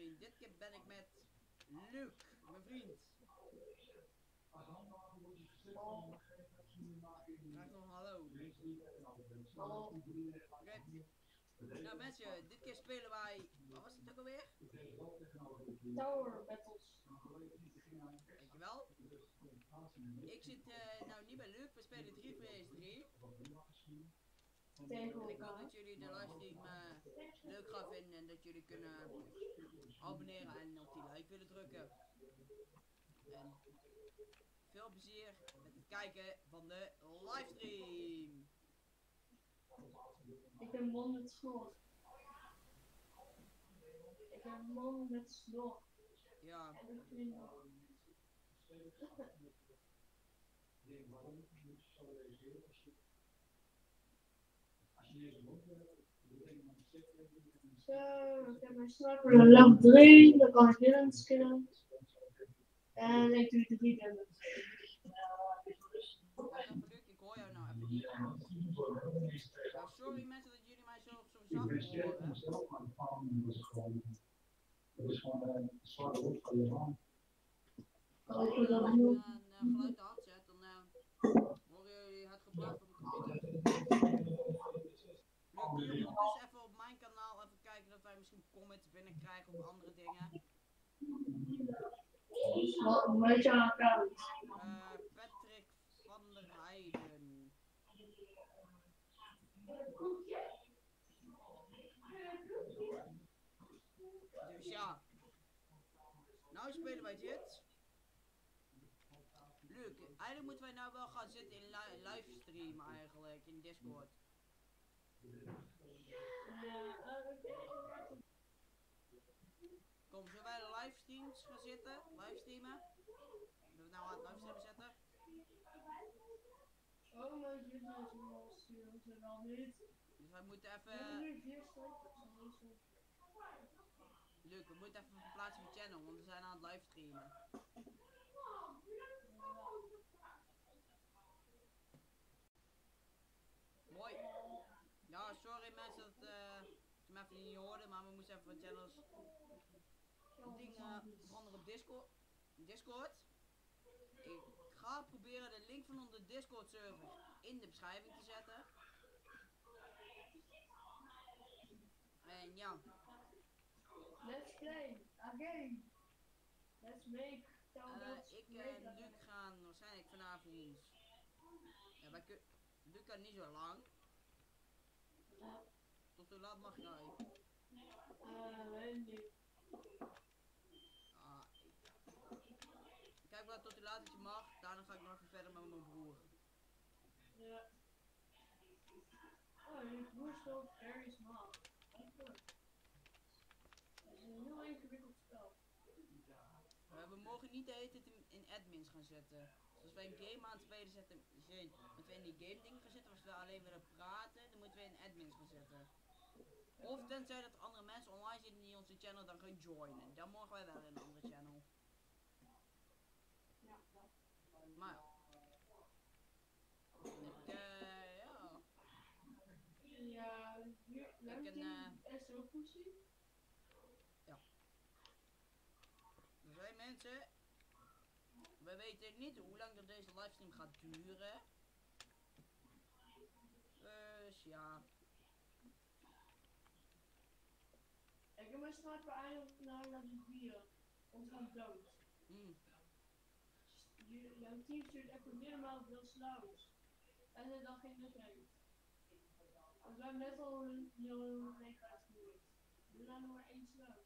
Dit keer ben ik met Luc, mijn vriend. Nog een hallo. Hallo. Oké. Nou mensen, dit keer spelen wij, wat was het ook alweer? Tower Battles. Dankjewel. Ik zit eh, nou niet bij Luc, we spelen 3 vs 3. Ik hoop dat jullie de livestream eh, leuk gaan vinden en dat jullie kunnen abonneren en op die like willen drukken. En veel plezier met het kijken van de livestream. Ik ben man met snor. Ik ben man met snor. Ja, En ik vind Zo, ik heb mijn sniper naar level 3, dan kan ik binnen skillen. En ik doe 3 damage. ik hoor jou nou even niet. Sorry mensen dat jullie mij zo, zacht horen. Ik nu een te hard zet, dan eh, horen jullie het gepraat van de computer. Dus even op mijn kanaal even kijken dat wij misschien comments binnenkrijgen of andere dingen. Eh, Patrick van der Heijden. Dus ja. Nou spelen wij dit. Luc, eigenlijk moeten wij nou wel gaan zitten in li livestream eigenlijk, in Discord. Kom, zullen wij de livestreams gaan zitten? Livestreamen? Zullen we het nou aan het livestreamen zetten? Oh jongens, jullie zijn al niet. Dus wij moeten even... Luc, we moeten even verplaatsen van channel, want we zijn aan het livestreamen. Mooi. Ja, sorry mensen dat eh even niet hoorden, maar we moesten even van channels dingen veranderen op Discord. Discord. Ik ga proberen de link van onze Discord server in de beschrijving te zetten. En ja, Let's play again. Let's make Battles ik en. Luc gaan waarschijnlijk vanavond. Ja, wij. Luc kan niet zo lang. Hoe laat mag jij? Weet. Ah, ik... Kijk wel tot hoe laat het je mag. Daarna ga ik nog even verder met mijn broer. Ja. Oh, je broer speelt very small. Dat is een heel ingewikkeld spel. We mogen niet de hele tijd in, in admins gaan zetten. Dus als wij een game aan het spelen zetten, zijn, dat we in die game dingen gaan zitten, als we alleen willen praten, dan moeten we in admins gaan zetten. Of tenzij dat er andere mensen online zitten die onze channel dan gaan joinen. Dan mogen wij wel in een andere channel. Ja, ja. Maar ik, eh, ja. Ja, hier, Ik leuk een, SO poesie. Dus wij mensen, we weten niet hoe lang dat deze livestream gaat duren. Dus ja, Ik heb mijn sniper eigenlijk naar level 4. Ons gaan dood. hm, Je- Jouw team stuurt echt minimaal veel slauws. En dan geen nut heeft. Want we hebben net al een heel leeg uitgevoerd. We zijn nog maar één slauw.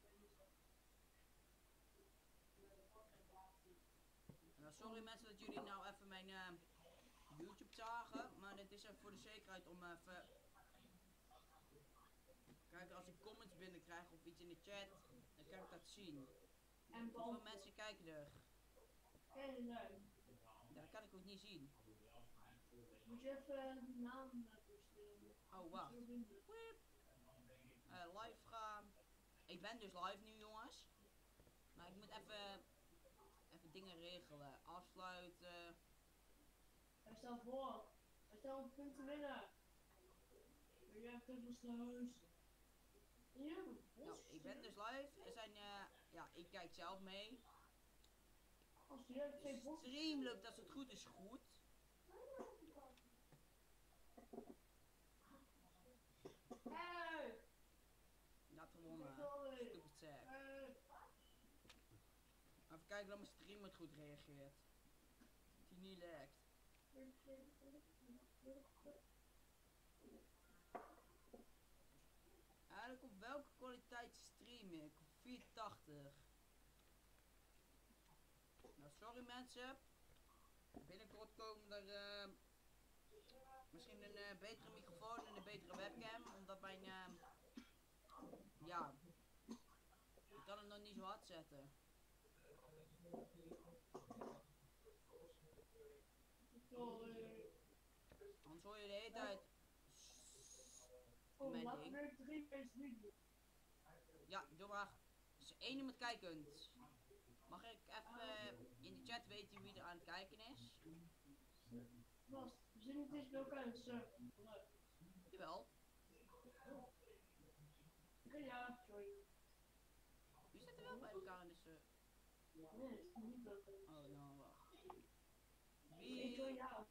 nou, sorry mensen dat jullie nou even mijn eh, YouTube zagen, maar dit is even voor de zekerheid om even... Kijk, als ik comments binnenkrijg of iets in de chat, dan kan ik dat zien. En Hoeveel mensen kijken er? Geen idee. Ja, dat kan ik ook niet zien. Moet je even de naam. Oh, wacht. Eh, live gaan. Ik ben dus live nu, jongens. Maar ik moet even, even dingen regelen. Afsluiten. Hij staat voor. Hij staat op punten winnen. Maar hebt te veel slauws. Ja, Nou, ik ben dus live. Er zijn, eh, ja, ik kijk zelf mee. Als je hebt twee boxen. Stream loopt als het goed is goed. Hey! Had gewonnen. Even kijken of mijn stream het goed reageert. Die niet lekt. Eigenlijk op welke kwaliteit stream ik? Op 480. Nou, sorry mensen. Binnenkort komen er eh, misschien een eh, betere microfoon en een betere webcam. Omdat mijn, eh, ja, ik kan het nog niet zo hard zetten. Sorry. Anders hoor je de hele tijd. Oh, drie doen. Ja, doe maar. Één iemand kijkend. Mag ik even in de chat weten wie er aan het kijken is? Vast, we zitten niet eens bij elkaar in. Leuk. Jawel. Ja, sorry. Wie zit er wel bij elkaar in de? Nee, het is niet bij elkaar. Oh, nou wacht. Wie? Ik jou.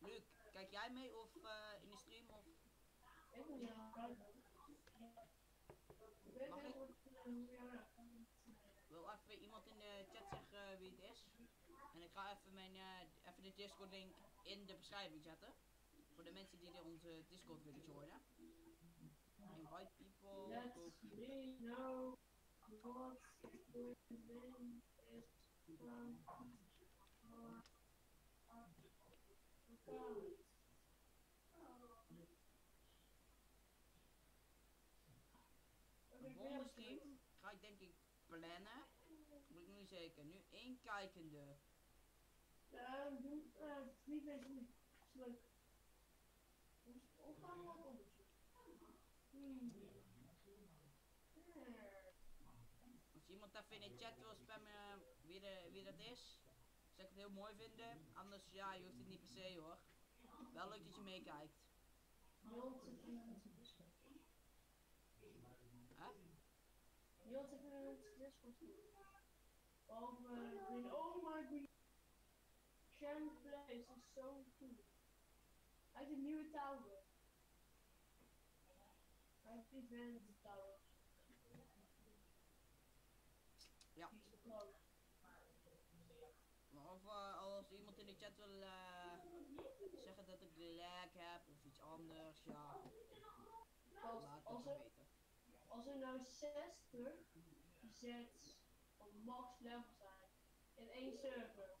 Luc, kijk jij mee of eh, in de stream of? Ik wil jou Mag ik? wat- hoe jou dat- Wil even iemand in de chat zeggen eh, wie het is? En ik ga even mijn eh, even de Discord link in de beschrijving zetten. Voor de mensen die onze Discord willen joinen. Invite people. Let's see now what the name is from our account. De volgende stream ga ik denk ik plannen. Moet ik nu niet zeker. Nu één kijkende. Ja, doe uh, drie vs drie. Is leuk. Of gaan we wat doen? Hmm. Als iemand even in de chat wil spammen wie, de, wie dat is, zou ik het heel mooi vinden. Anders ja, je hoeft het niet per se hoor. Wel leuk dat je meekijkt. Hè? Niemand zit in het Discord. Uh. Oh my Place is zo goed. Hij heeft een nieuwe tower. Hij heeft die Vanity Tower. Ja. Of eh, als iemand in de chat wil eh, zeggen dat ik lag heb of iets anders, ja, Als, laat het als, er, weten. als er nou 60 zets op max level zijn in één server.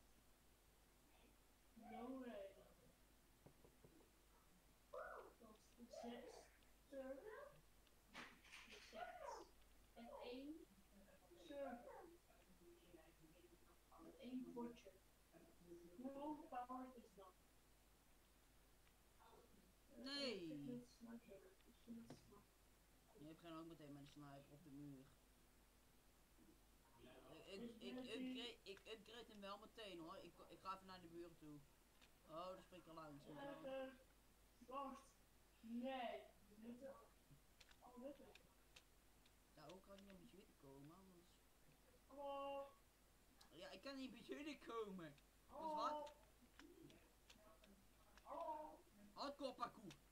60 server. De sets. En één server. Één potje. Hoe overpowered is dat? Nee. Je hebt geen ook meteen met een sniper op de muur. Ik, ik, ik, upgrade, ik upgrade hem wel meteen hoor. Ik, ik ga even naar de buren toe. Oh, daar spreekt al langs. weet je wel. Even. Wacht. Nee. Moeten. Oh, ik. Ja, hoe kan ik niet op jullie komen? Anders... Hallo. Ja, ik kan niet bij jullie komen. Hallo. wat? Hallo. Hardcore parcours.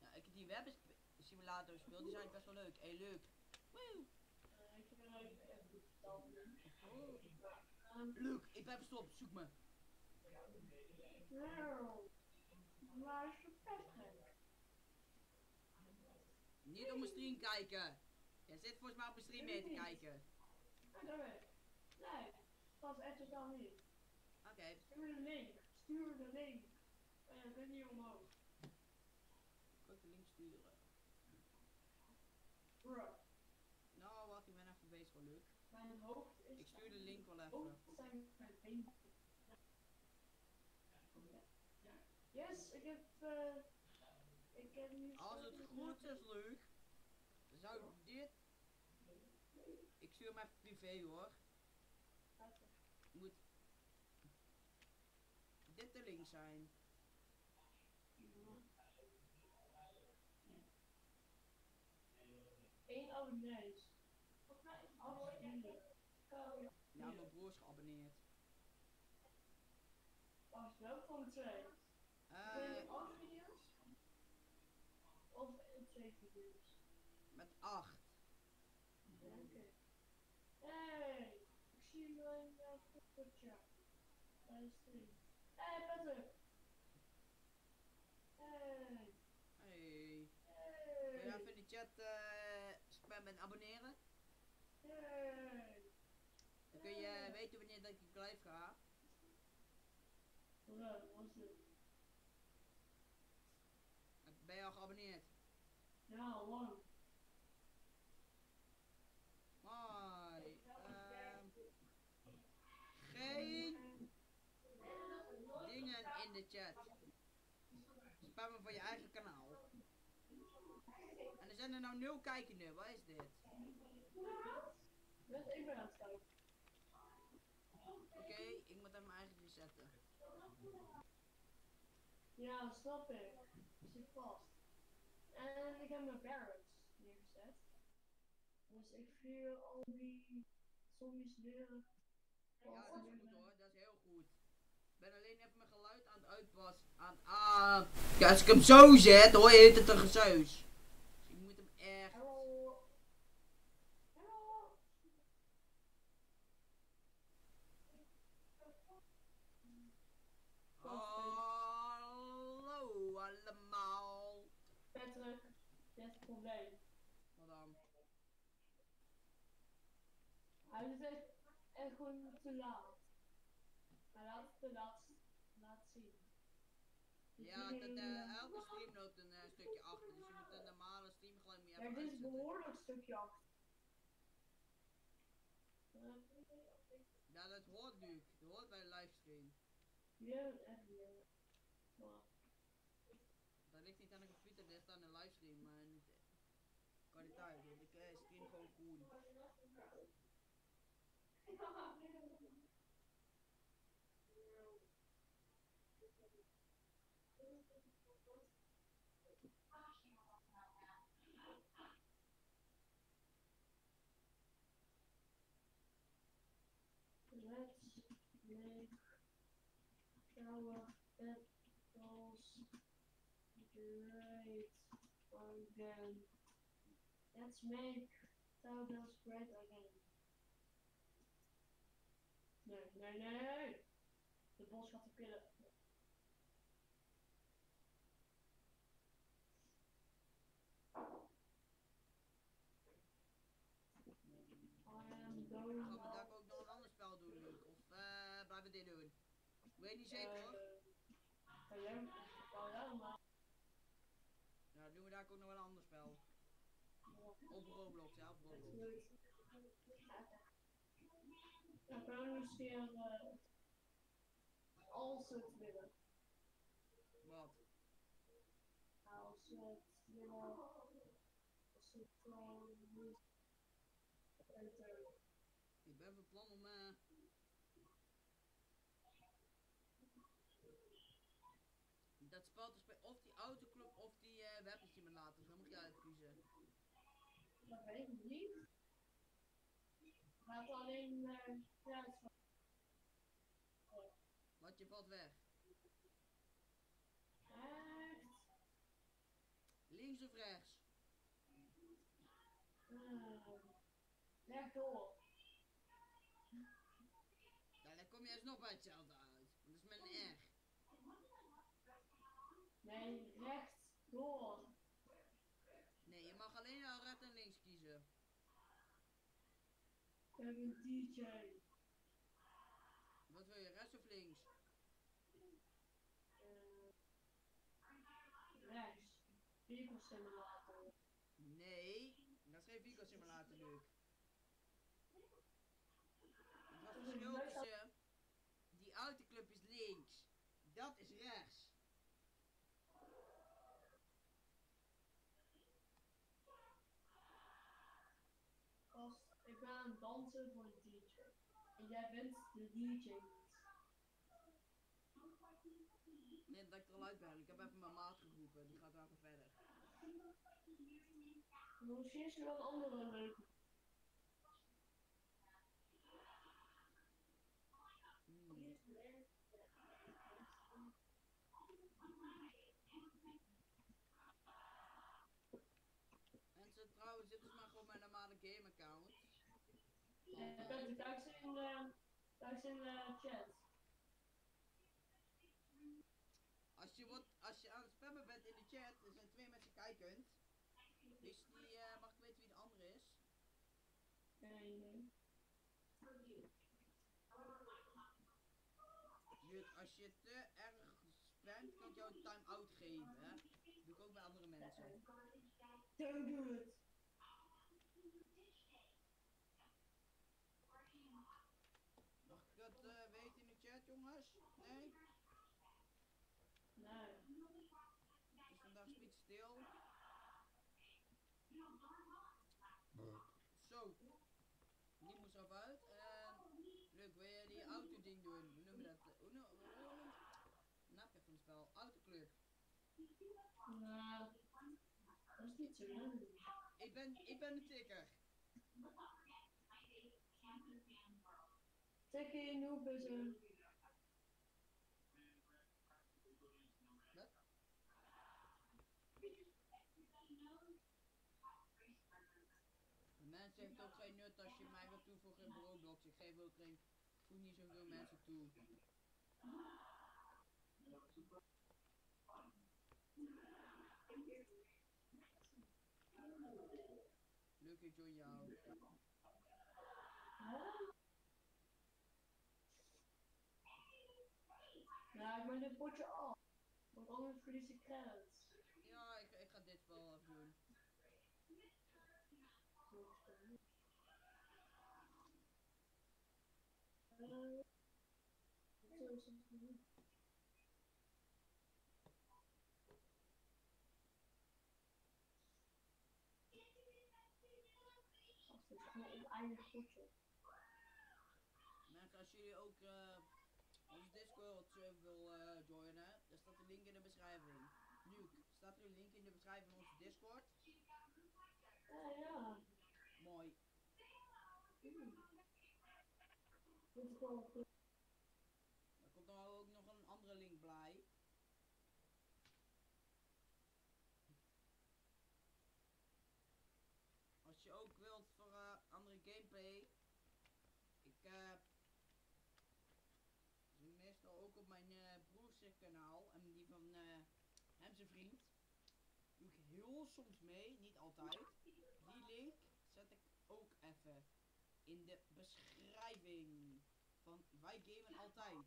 Ja, ik die web simulator gespeeld, die eigenlijk best wel leuk. Hé, hey, leuk. Woe. Eh, Ik heb er even even goed verteld. Leuk, ik ben verstopt, zoek me. Maar is gek. Niet op mijn stream kijken. Jij zit volgens mij op mijn stream mee te kijken. Nee, dat is echt totaal niet. Oké, Stuur de link. Stuur de link. En dan kun je omhoog. ik kan de link sturen. Bro. Nou, wacht, ik ben even bezig, wel leuk. Mijn hoofd is. Ik stuur de link wel even. Hoofd zijn mijn been. Yes, ik heb. ik heb nu. Als het goed is, leuk. Zou ik dit... Ik stuur hem even privé hoor. Moet... Dit de links zijn. Eén abonnees. Afsturen. Ja, mijn broer is geabonneerd. Wacht, welk van de twee? Eh, Zijn het acht video's? Of twee video's? met 8. Ja, Oké. Hey, ik zie mijn uh, fotootje. Hey, Petter! Hey! Hey. Kun je even in de chat eh spammen en abonneren? Hey! Dan kun je weten wanneer dat ik live ga. Wat was het? Ben je al geabonneerd? Ja, lang. Hoi. ehm, geen dingen in de chat. Spammen van je eigen kanaal. En er zijn er nou nul kijkenden. Wat is dit? Met ik ben aan het kijken. Oké, ik moet even mijn eigen resetten. Ja, snap ik. Ik zit vast. En ik heb mijn barracks neergezet. Dus ik vuur al die zombies deuren. Ja, dat is goed hoor. Dat is heel goed. Ik ben alleen even mijn geluid aan het uitpassen. Aan aan. Ja, als ik hem zo zet, hoor je het een gezeus. Dus ik moet hem echt. Hallo. Hallo. Hallo allemaal. Patrick, dit is het probleem. Wat dan? Hij is echt, echt gewoon te laat. Hij laat het te laat, laat zien. Dus Ja, dat, iedereen, eh, elke stream loopt een eh, stukje achter. Dus je moet een normale stream gewoon meer Ja, even dit is uitzetten. behoorlijk stukje achter. Ja, dat hoort nu. Dat hoort bij de livestream. Ja, echt Let's make our pencils great again. Let's make cowbells great again. Nee, nee, nee! De bos gaat te killen. Weet niet zeker hoor? Kan jij. Ja, dan doen we daar ook nog wel een ander spel. Op Roblox, ja, op Roblox. Dan eens keer uh, als het willen. Wat? Als het willen. Als het gewoon niet. Enter. Ik ben van plan om eh dat spel te spelen. Of die autoclub of die eh websimulator. Dan moet je uitkiezen. Dat weet ik niet. Gaat alleen uh, het is Want je valt weg. echt. Links of rechts? Uh, rechtdoor. Ja, dan kom je alsnog bij hetzelfde uit. Want dat is met een R. Nee, rechtdoor. Nee, je mag alleen naar rechts en links kiezen. Ik heb een DJ. Wat wil je, rechts of links? Uh, rechts. Vehicle simulator. Nee, dat is geen Vico simulator, Luc. Het is verschil leuk tussen die autoclub is links. Dat is rechts. Gast, ik ben dansen voor de DJ. En jij bent de DJ. Nee, dat ik er al uit ben. Ik heb even mijn maat geroepen. Die gaat later verder. Misschien is er wel een andere leuke. Hmm. En ze trouwens, dit is maar gewoon mijn normale game account. Eh, kijk, in de, kijk in de chat. Als je, wordt, als je aan het spammen bent in de chat, er zijn twee mensen kijkend. Dus die, eh, mag ik weten wie de andere is? Nee, nee. Als je te erg spamt, kan ik jou een time-out geven. Hè? Doe ik ook bij andere mensen. Don't do it. Mag ik dat eh, weten in de chat, jongens? Nee? Nee. Het is vandaag spiet stil. Zo. Die moest erop uit. En leuk, wil je die auto ding doen? Hoe noem je dat? Hoe noem hoe noem je Napje van het spel. Autoclub. Nou, dat is niet zo leuk. Ik ben, ik ben een tikker. Is een. Wat? Mensen heeft ook geen nut als je mij wilt toevoegen in Roblox. Ik geef ook geen, voeg niet zoveel mensen toe. Leuk ik join jou. Nou, ik ben dit potje af. Want anders verlies ik credits. Ja, ik, ik ga dit wel even doen. Eh, zo is het niet. Een oneindig potje. Mensen, als jullie ook eh onze Discord server wil eh, joinen, dan staat de link in de beschrijving. Luke, staat er een link in de beschrijving van onze Discord? Ja, ja. Mooi. Hmm. Goed. Er komt dan ook nog een andere link bij. Als je ook wilt voor eh, andere gameplay. Ik eh zit meestal ook op mijn eh broers kanaal en die van eh hem zijn vriend. Doe ik heel soms mee, niet altijd. Die link zet ik ook even in de beschrijving van Wij Gamen Altijd.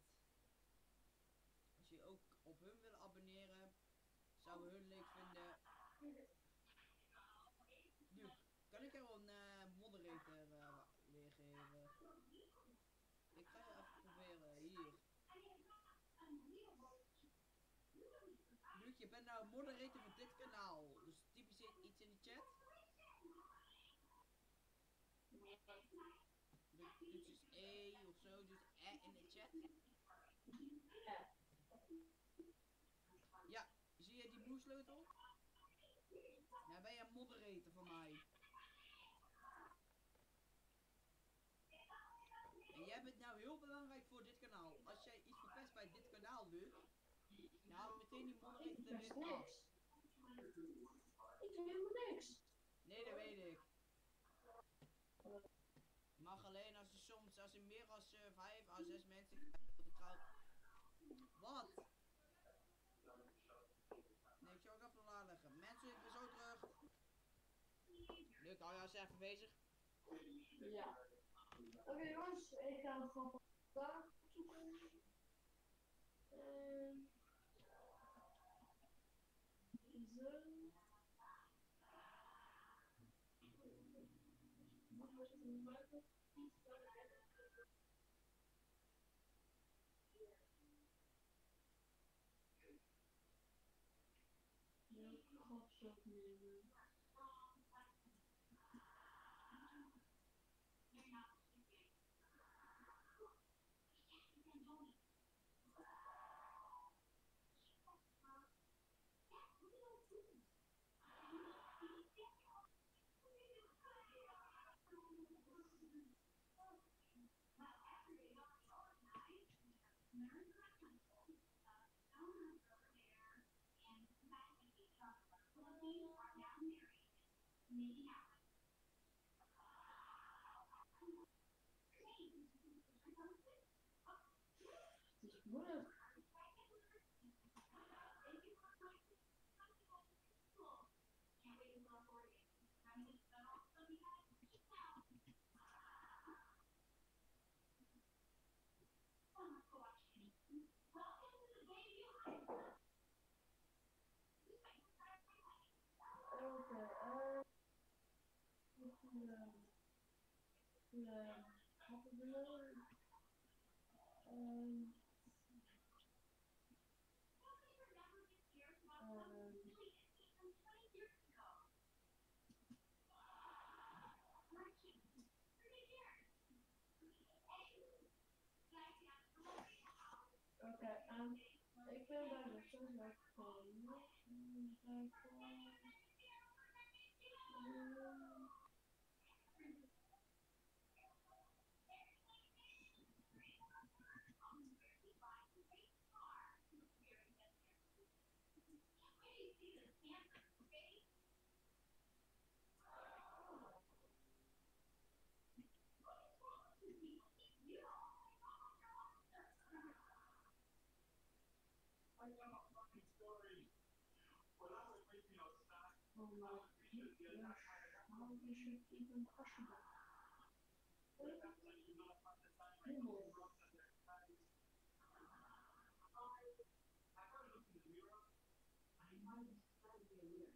Als je ook op hun wil abonneren, zouden we hun leuk vinden. Luke, kan ik er wel een eh, moderator eh, weergeven? Ik ga je even proberen, hier. Luke, je bent nou moderator van dit kanaal. Dus typ eens iets in de chat. Doe dus E of zo, dus E in de chat. Ja. Zie je die blue sleutel? Nou ben je moderator van mij. En jij bent nou heel belangrijk voor dit kanaal. Als jij iets verpest bij dit kanaal, ik meteen die er is weer af. niks. Ik doe helemaal niks. Nee, dat weet ik. Mag alleen als er soms, als er meer dan 5 à 6 mensen op de trouw. Wat? Nee, ik zou ook even laten leggen. Mensen, ik ben zo terug. Luc, hou jou eens even bezig. Ja. Oké jongens, ik ga gewoon vandaag zoeken. Ehm. Zo. Wat was het in buiten? Ja, godshot nemen. Het is moeilijk. Oké, eh. Goede. Goede. Wat we doen. Ehm. Ehm. Oké, ehm, ik ben bij de soms weggekomen. Oh my goodness, how is it even possible? Helemaal. Helemaal is spanning.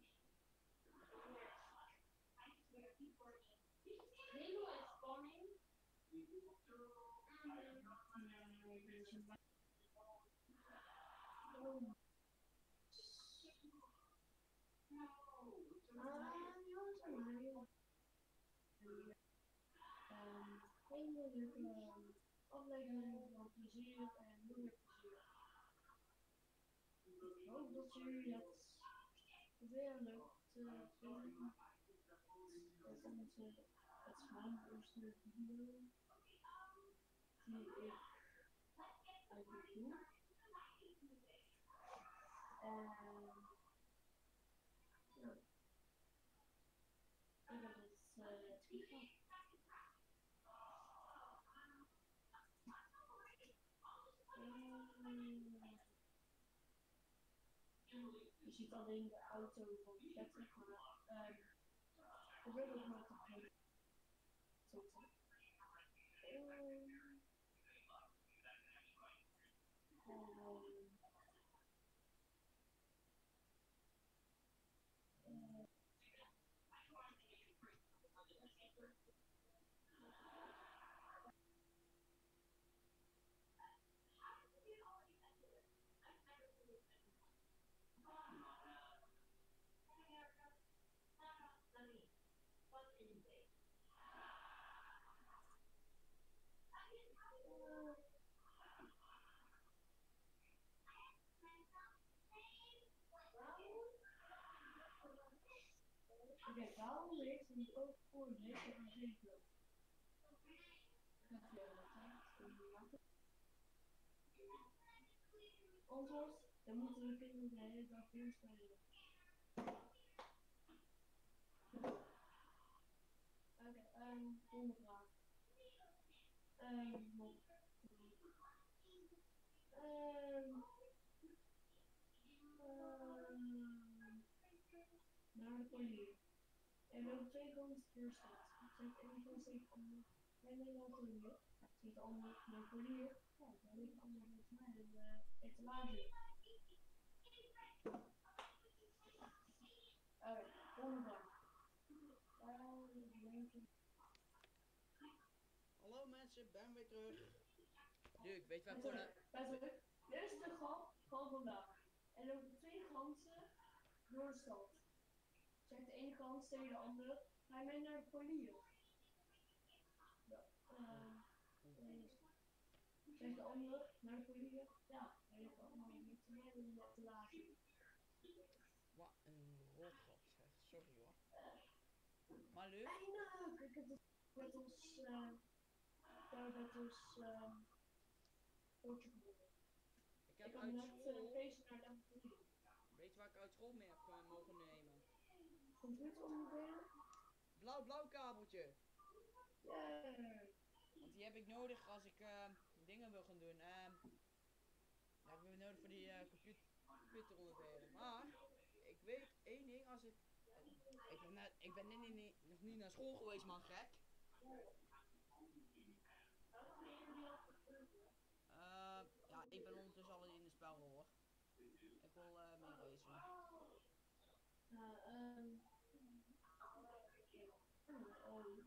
Jongens en meiden. Hele leuke aflevering van plezier en minder plezier. Ik dat het weer leuk is het is video die ik eigenlijk. En ja. Ik heb het uh, het goed gehad. Ehm, Je ziet alleen de auto van Patrick, maar ehm probeer dat maar te doen. Zo te Ehm, ehm, eh, Waarom heeft hij ook voor deze gaan zeven? Dat dan moeten we kinderen de hele dag weer spelen. Oké, ehm, volgende vraag. Ehm, nog. Ehm, ehm, naar de. Er loopt twee kanten voor staat. Zegt één kant zegt ander. En. Zegt de ander naar de polier. Ja, dan ligt ander met mij in de etalage. Ik. Hallo mensen, ben weer terug. Duke, weet je waar. Patrick, dit is de grap van vandaag. Er lopen twee ganzen door de stad. Ene gans tegen de andere, ga je mee naar de polier? Ja, ehm, nee. Zegt de andere, naar de polier? Ja, hij heeft allemaal niet te mij in de etalage. Wat een rotgrap zeg, sorry hoor. Maar Luc, Eindelijk! Ik heb het met ons, eh, daar met ons, ehm, potje gewonnen. heb uit net eh, school, een feestje naar level 3. weet je waar ik uit school mee heb eh, mogen nemen? Computeronderdelen? Blauw, blauw kabeltje. Yeah. Want die heb ik nodig als ik eh, dingen wil gaan doen. Ehm ja, ik heb het nodig voor die eh computer, computeronderdelen. Maar, ik weet één ding, als ik... ik ben, net, ik ben niet, niet- nog niet naar school geweest, man, gek. Eh, ja, ik ben ondertussen al in het spel, hoor. Ik wil eh. Nou, ehm. ehm,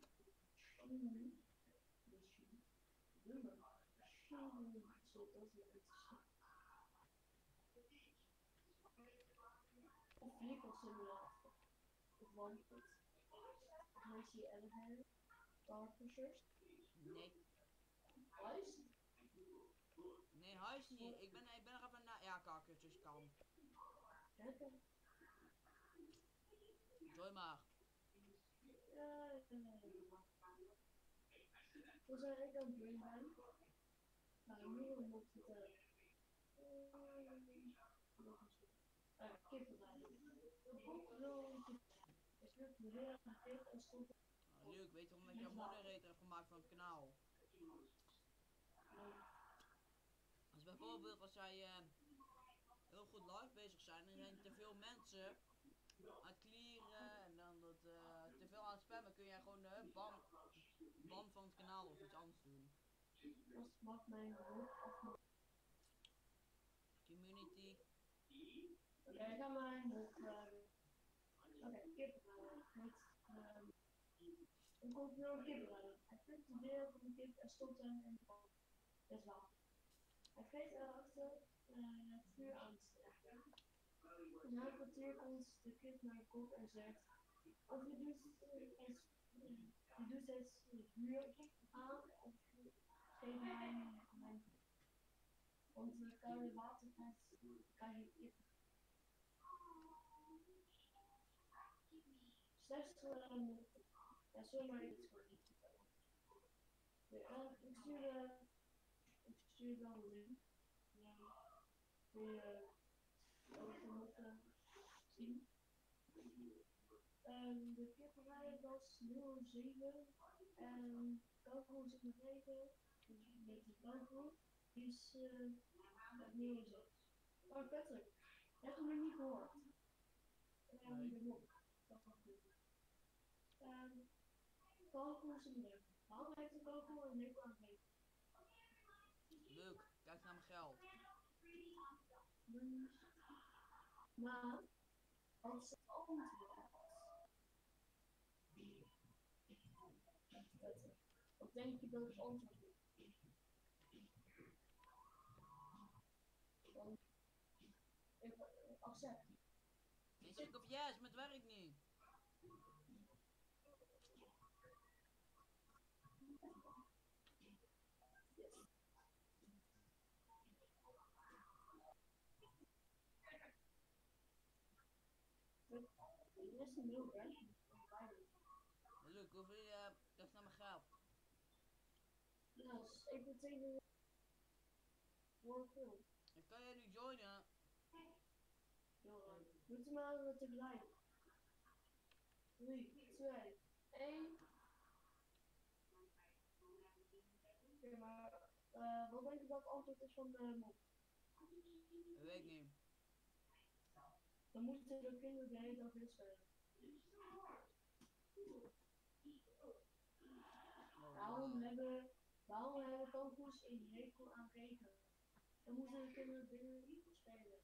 mm, misschien. Nummer. Misschien. Zo, dat is het. Vehicle simulator. Of wanted. Of Nancy Elevator. Star Pushers. Nee, Heist. nee, huis niet. Ik ben, ik ben er even naar... Ja, kakkertjes kan. Trekken. Doe maar. Ja, ja. Hoe zou ik het doen ben? Nou, nu moet het. eh, eh, nog eens. Ah, kippenrijden. Ook wel een kip. Is het weer een kip en stond er. Leuk, weet je ik een moderator heb gemaakt van het kanaal. Als bijvoorbeeld als jij eh, heel goed live bezig zijn en er zijn te veel mensen aan het en dan dat eh, te veel aan het spammen, kun jij gewoon de ban, van het kanaal of iets anders doen. Dat mag mijn. Community. Mijn hoofd vragen. Oké, kippenrijden. Met. ehm, Een controle kippenrijden. Hij vindt de deel van de kip en stopt hem in de is water. Hij vreet erachter eh, het vuur aan te steken. Na een kwartier komt de kip naar de kop en zegt: Of je doet het, je doet het vuur aan of geef mij mijn. Want de koude water krijg je kip. Slechts zomaar iets voor. Ja, eh, ik stuur de, ik wel een link. Ja, je moeten zien. Um, de kipperij was 07 en Goku zit nog even. Met de Goku die is uh, 06. Oh Patrick, heb je niet gehoord? Um, Nee. de mop. Dat was goed. Ehm, Goku is een leuk. Heeft aan het Leuk, kijk naar mijn geld. Maar als het antwoord Patrick, wat denk je dat het antwoord is? Dan, ik, accept. Ik zeg of yes, maar het werkt niet. Yes. Is? Leuk, hoeveel je kijk naar mijn geld. Ja, dus ik betekent veel. Ik kan jij nu joinen. Doe het maar wat tegelijk. 3, 2, 1. Oké, maar uh, wat denk je dat het antwoord is van de mop? Dat weet ik niet. Dan moeten de kinderen de hele dag weer spelen. Oh, Waarom hebben, waarom hebben koko's een hekel aan regen? Dan moeten de kinderen binnen spelen.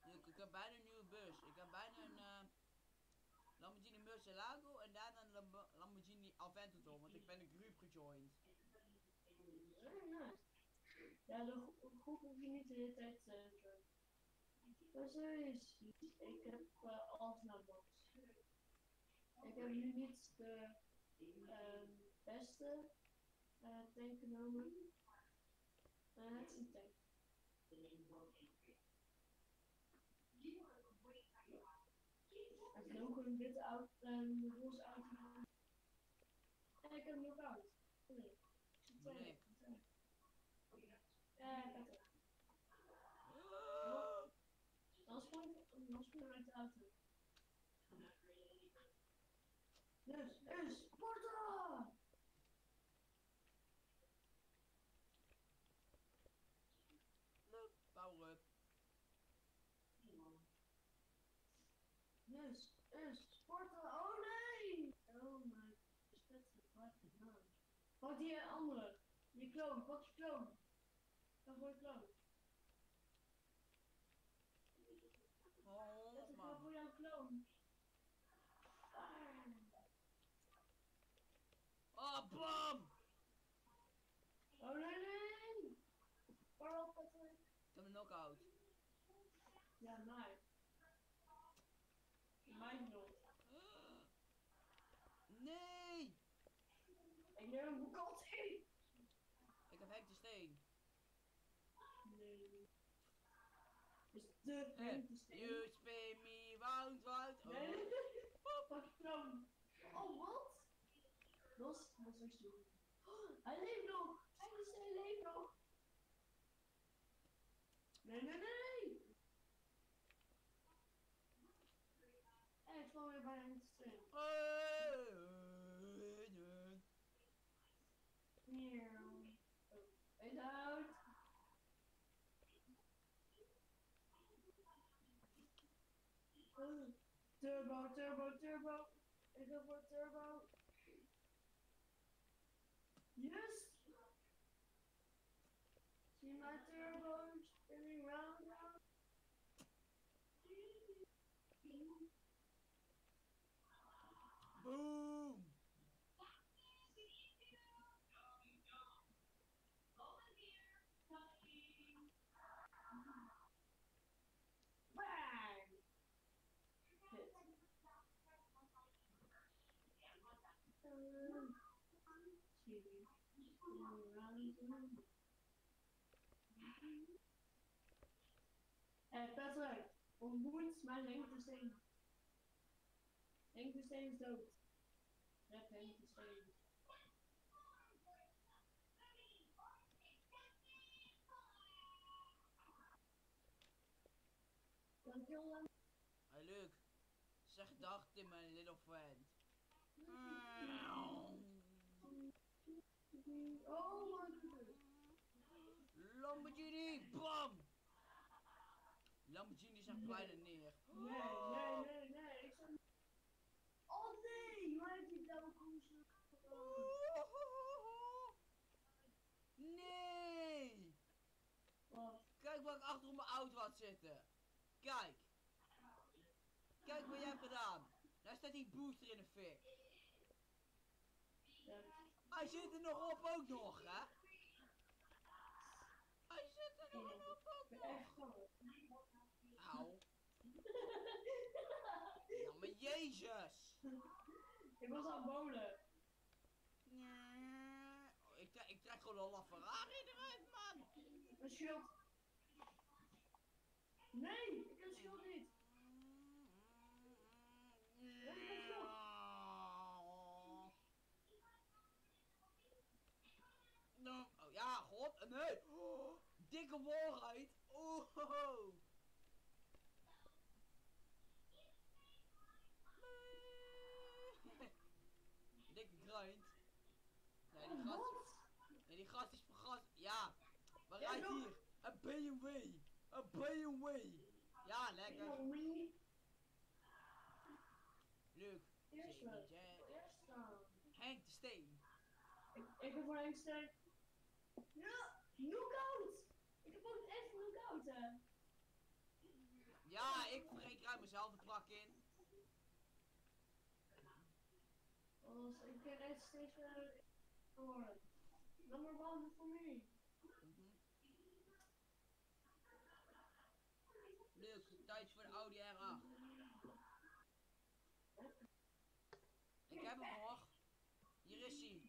Leuk, ik heb bijna een nieuwe bus. Ik heb bijna een eh, Lamborghini Murcielago en daarna een Lambo- Lamborghini Aventador, want ik ben een groep nice. Ja, de gro- groep hoef je niet de hele tijd te Maar serieus, ik heb uh, naar box. Ik heb nu niet de ehm, beste eh tank genomen. Eh, het is een tank. Ik heb ook een witte auto, een roze auto. En ik heb ook oud. Dus, dus, Sparta! Nou, pauze. Dus, oh nee! Oh my, respect wat Pak die andere, die kloon, pak je kloon. Dan voor je kloon. Bam! Oh nee, nee! Waarom? Ik heb een knockout. Ja, nice. Mijn nog. Nee! Ik neem een boekantje. Ik heb hek de steen. Nee. Is de Eh, steen? you spin me round, round. Oh. Nee. Pak je. Oh, wat? Dat is, dat is echt zo. Oh, Hij leeft nog. Hij is hij leeft nog. Nee, nee, nee. Hij heeft gewoon weer bijna niet steen. Eh, nee. Meow. Oh, Hij dood. Oh, Turbo, turbo, turbo. Ik ga voor turbo. Yes! See my turbo spinning round and round. Boom! Bang! Hit. Um, see, spinning round and round. Eh, Patrick, ontmoet mijn Henk de Steen. Henk de Steen is dood. Rep Henk de Steen. Dan kill hem. Hey, Luke. Zeg dag to my little friend. Oh my goodness. Lamborghini, bam! Lamborghini zegt bijna neer. Nee, nee, nee, nee. Ik zou... Oh nee, maar heeft die blauwe koers. Nee! Wat? Kijk auto had zitten. Kijk. Kijk wat jij hebt gedaan. Daar staat die booster in de fik. Hij zit er nog op ook nog, hè? Hij zit er nog op ook nog. Auw. Ja, maar jezus. Ik was aan. Ja. Ik, tre- ik trek gewoon een LaFerrari eruit, man. Een. Nee, ik heb een schild niet. Nou, oh ja, god, nee. Oh, dikke walride. Oh. Nee. Dikke grind. Nee, die gast, nee, die gast is vergast. Ja, Ja, rijden nog. hier. Een BMW. Een BMW. Ja, lekker. Luke. Eerst wel. Eerst staan. Henk de Steen. Ik, ik heb voor één steen. Ja, knockout! Ik heb ook echt knockout, hè. Ja, ik vreet ruim mezelf de plak in. Als ik er echt steeds verder geworden. Number one for me. Mhm. Leuk, tijd voor de Audi R8. Ik heb hem nog. Hier is hij.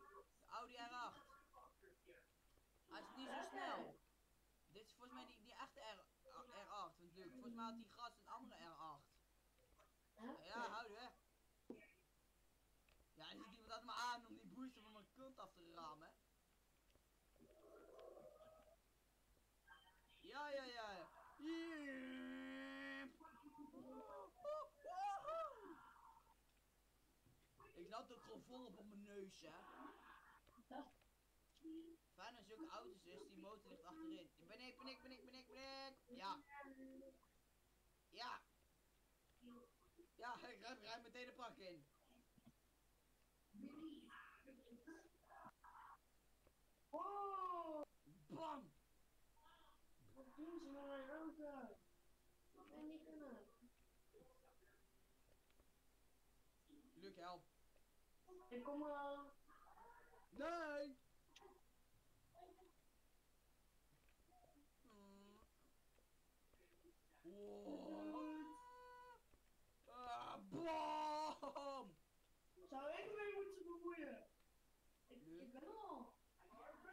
De Audi R8. Hij is niet zo snel. Dit is volgens mij die, die echte R, R8. Want Luc, volgens mij had die gast een andere R8. Ja, houden hè. Ja, er zit iemand achter me aan om die booster van mijn kont af te rammen. Ja, ja, ja. Jeep. Ik zat ook gewoon vol op op mijn neus, hè. Fijn als je ook auto's is, die motor ligt achterin. Ben ik, ben ik, ben ik, ben ik, ben ik. Ja. Ja. Ja, ik ruim, ruim meteen de prak in. Wow! Bam! Wat doen ze met mijn auto? Dat kan niet kunnen. Luc, help. Ik kom al. Nee! Mm. Wow. Ah, bam! Zou ik mee moeten bemoeien? Ik, Nee. ik ben er al.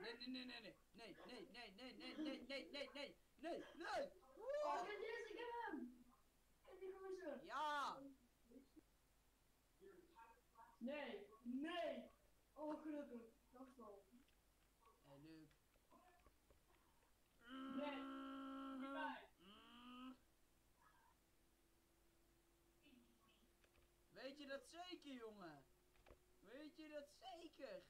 Nee, nee, nee, nee, nee, nee, nee, nee, nee, nee, nee, nee, nee, nee, nee! Oh, Woe! kijk eens, ik heb hem! Kijk die gozer. Ja! Nee, nee! Oh, gelukkig. Dat is wel. Hey, Luc. Nee. Mm. Weet je dat zeker, jongen? Weet je dat zeker?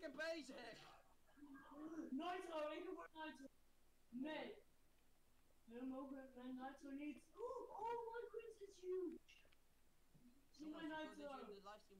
Lekker bezig. Nitro, ik heb voor Nitro. Nee. We mogen mijn Nitro niet. Oh, oh my goodness, it's huge. Zie mijn ik Nitro.